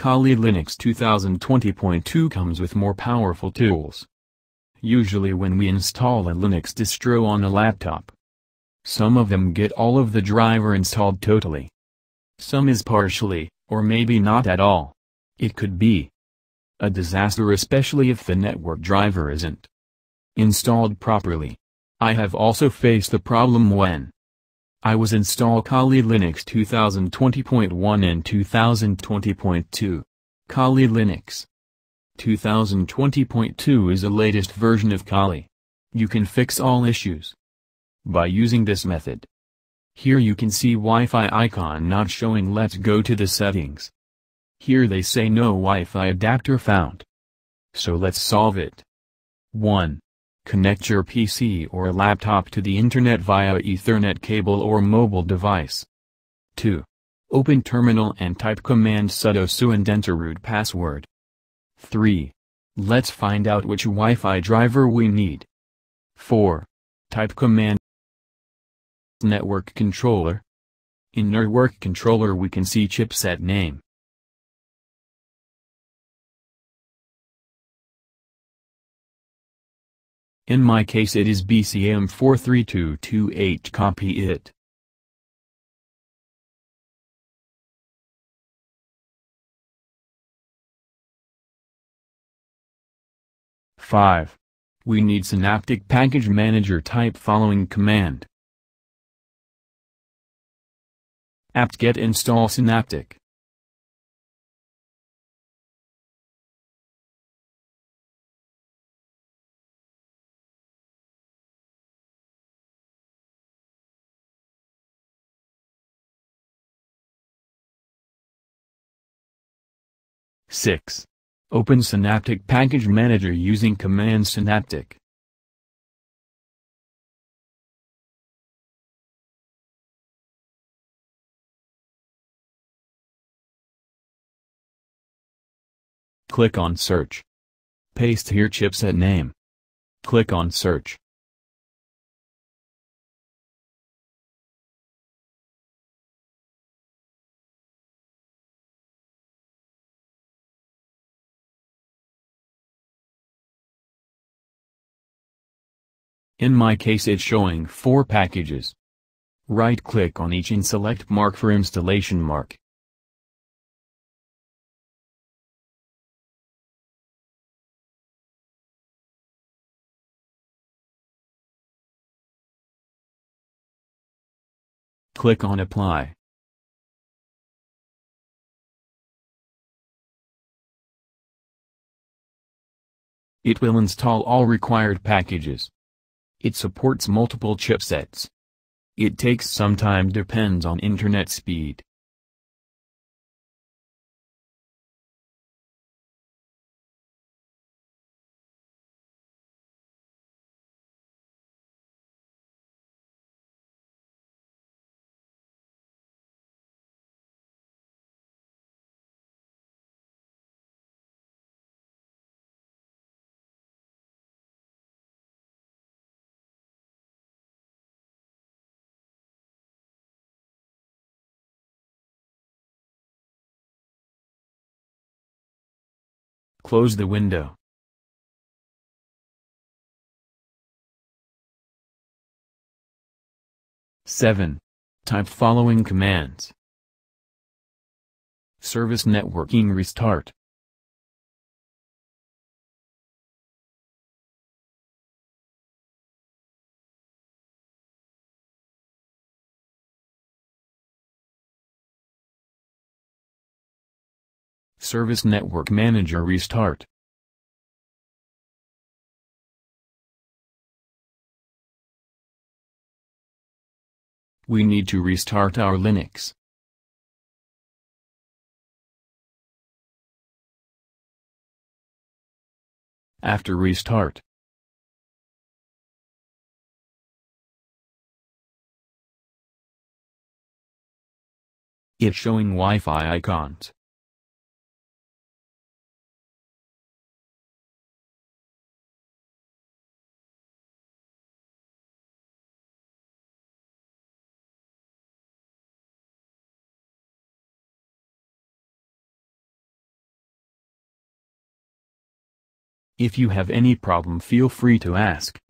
Kali Linux 2020.2 comes with more powerful tools. Usually when we install a Linux distro on a laptop, some of them get all of the driver installed totally. Some is partially, or maybe not at all. It could be a disaster especially if the network driver isn't installed properly. I have also faced the problem when I was install Kali Linux 2020.1 and 2020.2. Kali Linux 2020.2 is the latest version of Kali. You can fix all issues by using this method. Here you can see Wi-Fi icon not showing let's go to the settings. Here they say no Wi-Fi adapter found. So let's solve it. 1. Connect your PC or laptop to the internet via Ethernet cable or mobile device. 2. Open terminal and type command sudo su and enter root password. 3. Let's find out which Wi-Fi driver we need. 4. Type command Network controller. In network controller we can see chipset name. In my case it is BCM43228 copy it. Five. We need Synaptic Package Manager type following command. apt-get install Synaptic. Six. Open Synaptic Package Manager using command Synaptic. Click on Search. Paste here chipset name. Click on Search. In my case it's showing 4 packages. Right-click on each and select Mark for installation mark. Click on Apply. It will install all required packages. It supports multiple chipsets. It takes some time depends on internet speed. Close the window. Seven. Type following commands. Service networking restart. Service Network Manager Restart. We need to restart our Linux. After restart, it's showing Wi-Fi icons. If you have any problem feel free to ask.